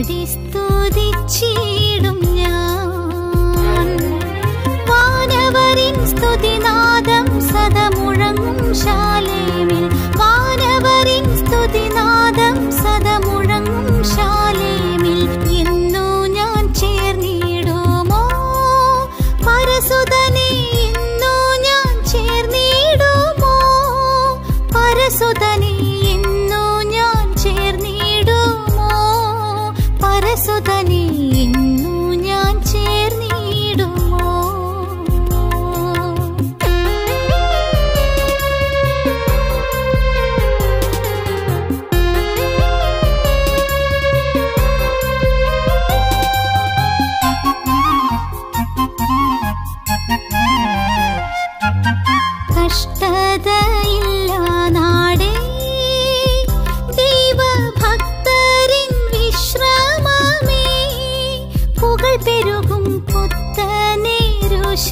പാടി ഞാൻ. വാനവരിൻ സ്തുതിനാദം വാനവരിൻ സ്തുതിനാദം ഇന്നു ഞാൻ ഇന്നു ഞാൻ ഇന്നു ഞാൻ ചേർന്നിടുമോ പരസുതനെ ഇന്നു പെരുകും പുത്തനീരുഷ